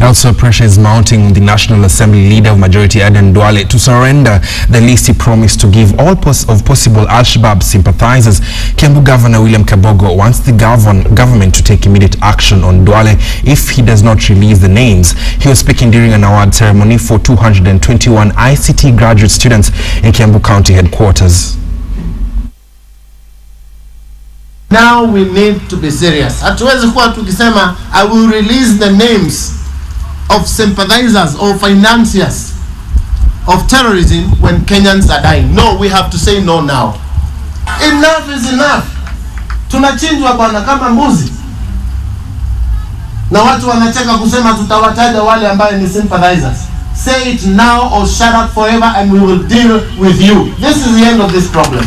Also, pressure is mounting on the National Assembly leader of Majority Aden Duale to surrender the list he promised to give all pos of possible Al-Shabaab sympathizers. Kiambu Governor William Kabogo wants the govern government to take immediate action on Duale if he does not release the names. He was speaking during an award ceremony for 221 ICT graduate students in Kiambu County headquarters. Now we need to be serious. I will release the names of sympathizers or financiers of terrorism when Kenyans are dying. No, we have to say no now. Enough is enough. Tunachinjwa bwana kama mbuzi, na watu wanacheka kusema tutawataja wale ambaye ni sympathizers. Say it now or shut up forever and we will deal with you. This is the end of this problem.